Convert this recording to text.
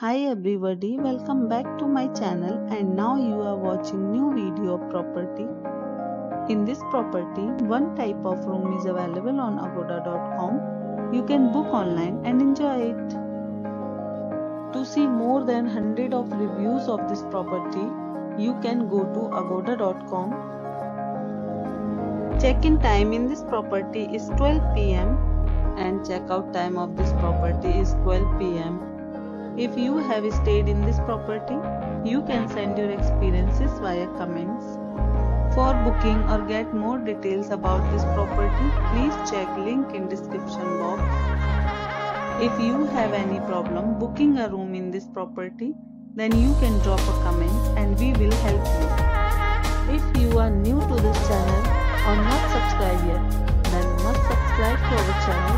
Hi everybody, welcome back to my channel and now you are watching new video of property. In this property, one type of room is available on agoda.com. You can book online and enjoy it. To see more than 100 of reviews of this property, you can go to agoda.com. Check-in time in this property is 12 pm and check-out time of this property is 12 pm. If you have stayed in this property, you can send your experiences via comments. For booking or get more details about this property, please check link in description box. If you have any problem booking a room in this property, then you can drop a comment and we will help you. If you are new to this channel or not subscribed yet, then must subscribe to our channel